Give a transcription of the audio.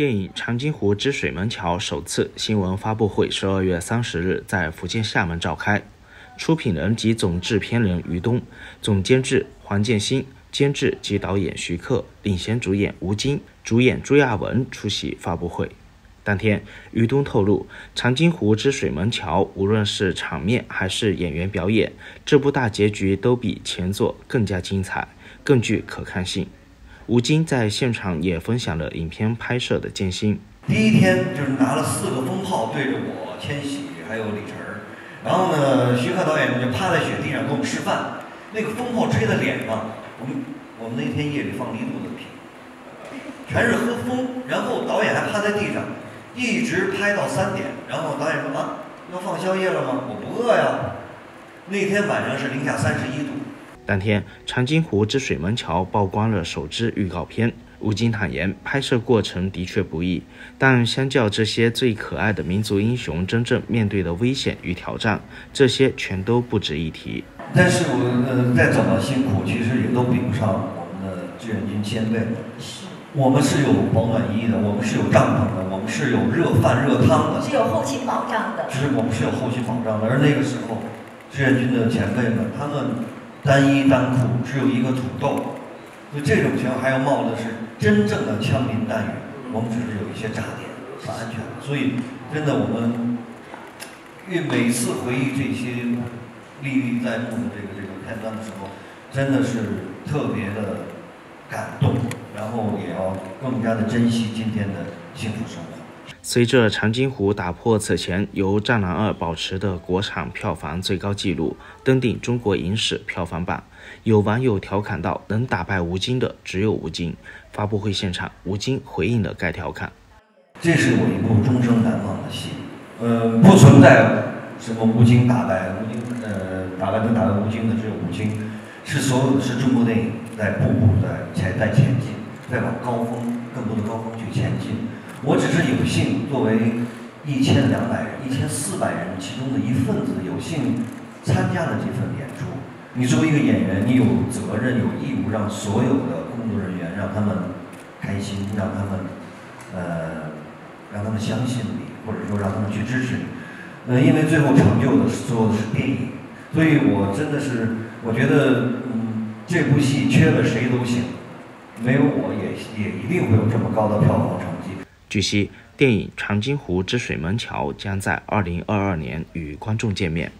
电影《长津湖之水门桥》首次新闻发布会十二月三十日在福建厦门召开，出品人及总制片人于东，总监制黄建新，监制及导演徐克，领衔主演吴京，主演朱亚文出席发布会。当天，于东透露，《长津湖之水门桥》无论是场面还是演员表演，这部大结局都比前作更加精彩，更具可看性。吴京在现场也分享了影片拍摄的艰辛。第一天就是拿了四个风炮对着我、千玺还有李晨，然后呢，徐克导演就趴在雪地上给我们示范，那个风炮吹在脸上，我们我们那天夜里放了一肚子屁，全是喝风，然后导演还趴在地上，一直拍到三点，然后导演说啊，要放宵夜了吗？我不饿呀。那天晚上是零下三十一度。当天，《长津湖之水门桥》曝光了首支预告片。吴京坦言，拍摄过程的确不易，但相较这些最可爱的民族英雄真正面对的危险与挑战，这些全都不值一提。但是我呃，再怎么辛苦，其实也都比不上我们的志愿军先辈。我们是有保暖衣的，我们是有帐篷的，我们是有热饭热汤的，是有后勤保障的。是我们是有后勤保障的，而那个时候，志愿军的前辈们，他们。单衣单裤，只有一个土豆，就这种情况还要冒的是真正的枪林弹雨，我们只是有一些炸点是安全的，所以真的我们，越每次回忆这些历历在目的这个这个片段的时候，真的是特别的感动，然后也要更加的珍惜今天的幸福生活。随着《长津湖》打破此前由《战狼二》保持的国产票房最高纪录，登顶中国影史票房榜，有网友调侃道：“能打败吴京的只有吴京。”发布会现场，吴京回应了该调侃：“这是我一部终生难忘的戏，呃，不存在什么吴京打败吴京，呃，打败能打败吴京的只有吴京，是所有的是中国电影在步步在前在前进，在往高峰更多的高峰去前进。”我只是有幸作为一千两百人、一千四百人其中的一份子，有幸参加了这份演出。你作为一个演员，你有责任、有义务让所有的工作人员让他们开心，让他们呃让他们相信你，或者说让他们去支持你。呃，因为最后成就的所有的是电影，所以我真的是我觉得，嗯，这部戏缺了谁都行，没有我也也一定会有这么高的票房成绩。据悉，电影《长津湖之水门桥》将在二零二二年与观众见面。